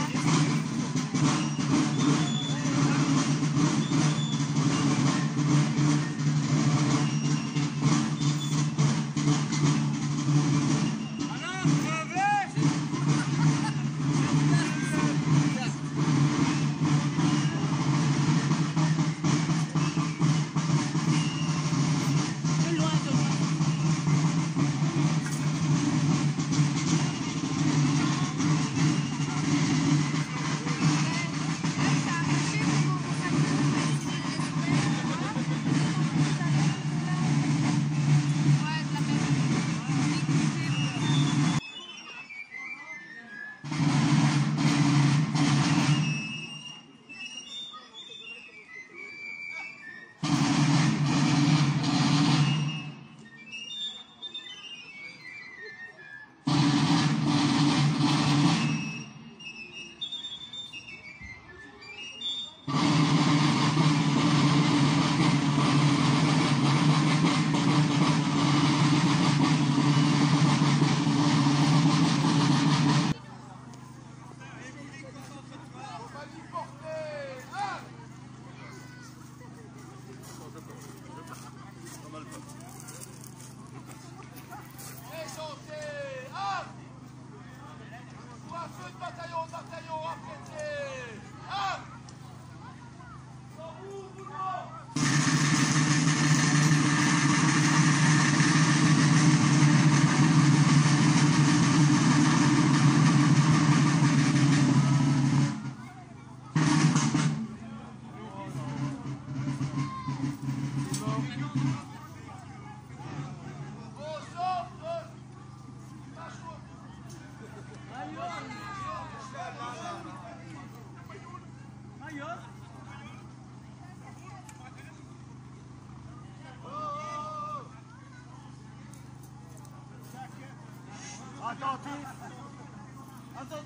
Thank you.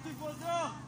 Santo encontrão!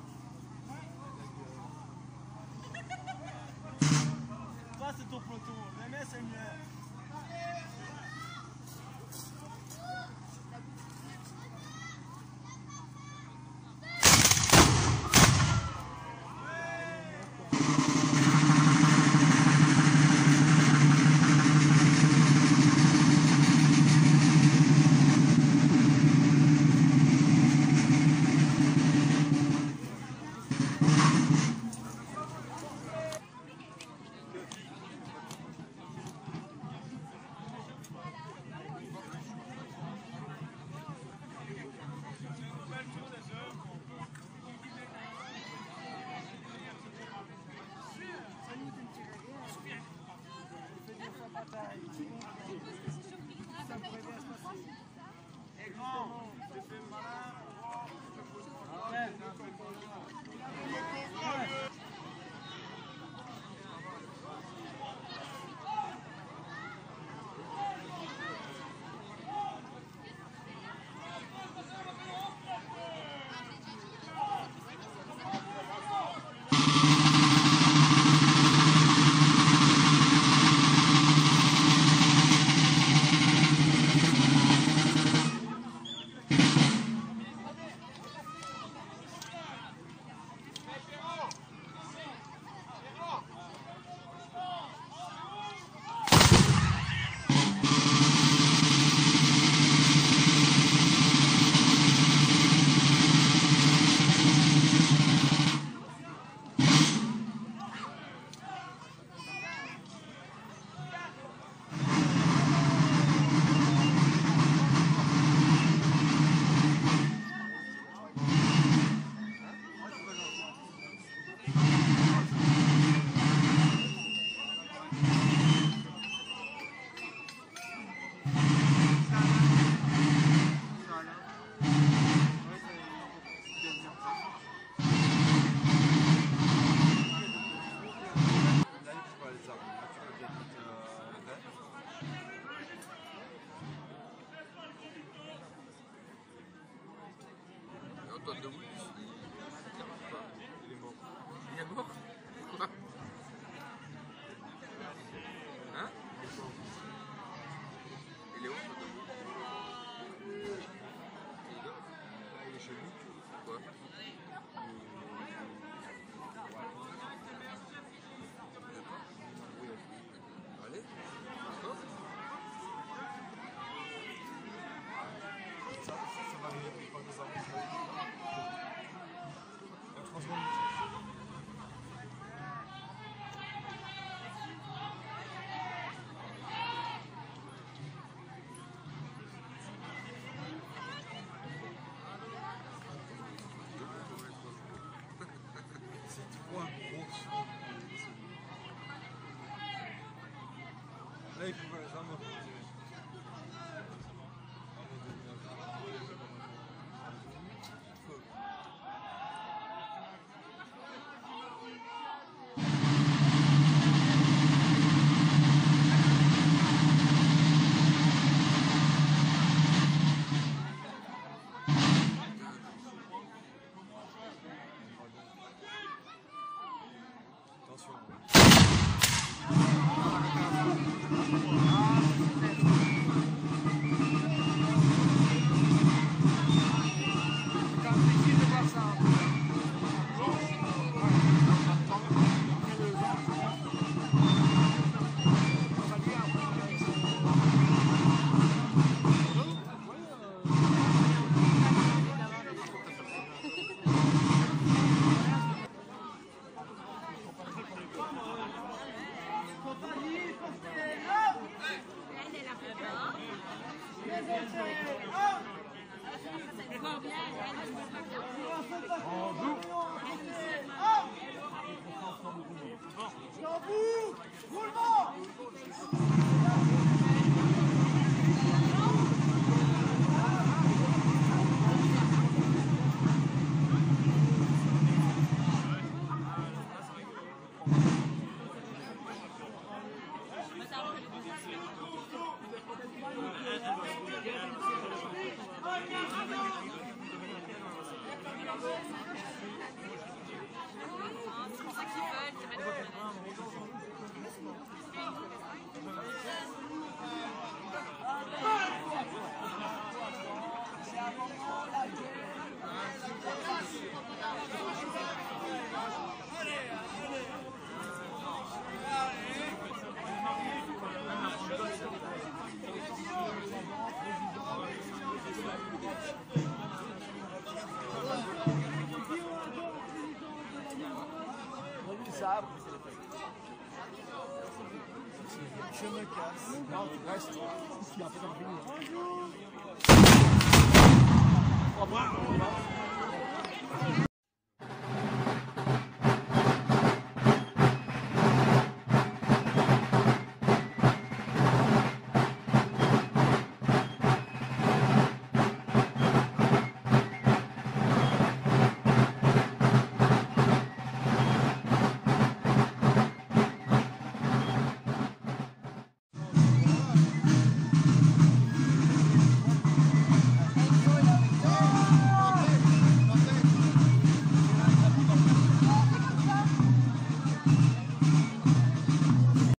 de Il est mort. Il est mort Il est mort. Quoi hein Even voor de zomer. Je me casse. Non, tu restes. Il y a